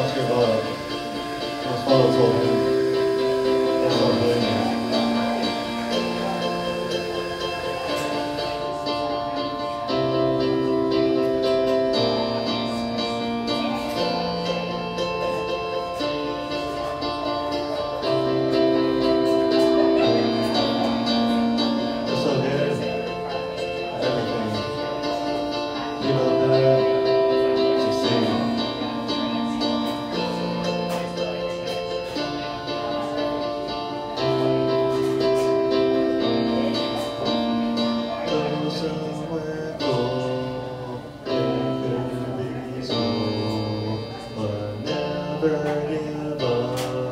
我吃饱了作错 ever.